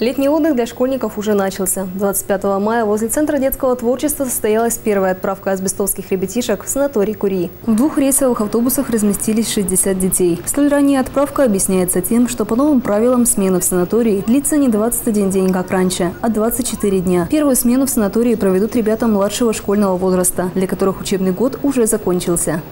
Летний отдых для школьников уже начался. 25 мая возле Центра детского творчества состоялась первая отправка асбестовских ребятишек в санаторий Кури. В двух рейсовых автобусах разместились 60 детей. Столь ранняя отправка объясняется тем, что по новым правилам смена в санатории длится не 21 день, как раньше, а 24 дня. Первую смену в санатории проведут ребята младшего школьного возраста, для которых учебный год уже закончился.